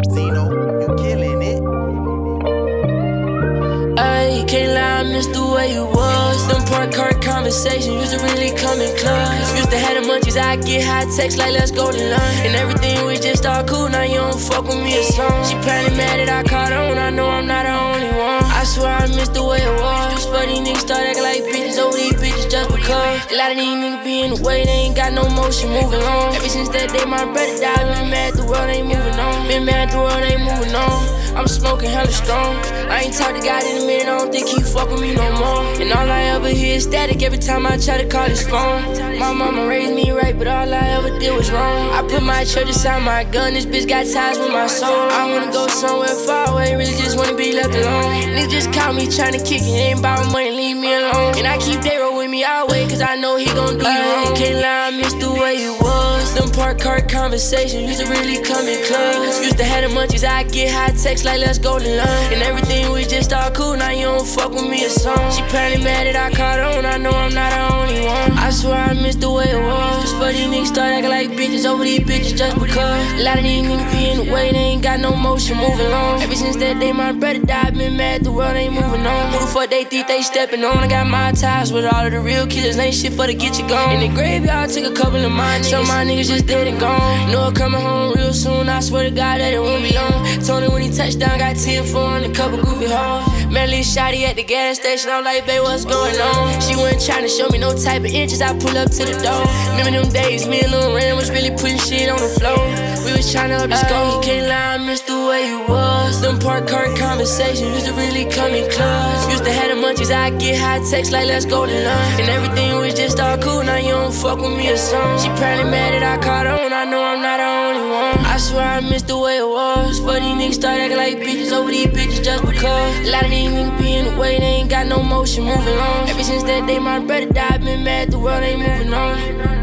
Xeno, you killing it. I can't lie, I miss the way you was. Them park car conversations used to really come in clutch. Used to have the munchies, I get high texts like let's go to lunch. And everything was just all cool, now you don't fuck with me or something. She probably mad that I caught on, I know I'm not the only one. I swear I miss the way it was. These funny niggas start acting like bitches over these bitches just because. A lot of these niggas be in the way, they ain't got no motion moving on. Since that day my brother died, been mad the world ain't moving on. Been mad the world ain't moving on. I'm smoking hella strong. I ain't talked to God in a minute, I don't think he fuck with me no more. And all I ever hear is static every time I try to call his phone. My mama raised me right, but all I ever did was wrong. I put my church inside my gun, this bitch got ties with my soul. I wanna go somewhere far away, really just wanna be left alone. Niggas just call me trying to kick it, ain't about money, leave me alone. And I keep Dayro with me always, cause I know he gon' do you wrong. Can't lie, park cart conversation. Used to really come in close Used to have the munchies, I get high text like let's go to lunch. And everything we just all cool, now you don't fuck with me a song. She probably mad that I caught on, I know I'm not on. 21. I swear I miss the way it was. Just for these niggas start acting like bitches over these bitches just because. A lot of these niggas be in the way, they ain't got no motion moving on. Ever since that day my brother died, been mad the world ain't moving on. Who the fuck they think they stepping on? I got my ties with all of the real killers, ain't shit for to get you gone. In the graveyard, took a couple of my niggas. Some my niggas just dead and gone. Know it coming home real soon, I swear to God that it won't be long. Tony when he touched down, got 10 for a couple goofy hoes. Little shotty at the gas station, I'm like, babe, what's going on? She wasn't trying to show me no type of inches, I pull up to the door. Remember them days, me and Lil Ram was really putting shit on the floor. We was trying to up the oh. score, can't lie, I missed the way you was. Them park car conversations used to really come in clubs. Used to have the munchies, I get high text like let's go to lunch. And everything was just all cool, now you don't fuck with me or something. She probably mad that I caught on, I know I'm not the only one. I swear I miss the way it was. Start acting like bitches over these bitches just because. A lot of these niggas be in the way, they ain't got no motion moving on. Ever since that day my brother died, been mad the world ain't moving on.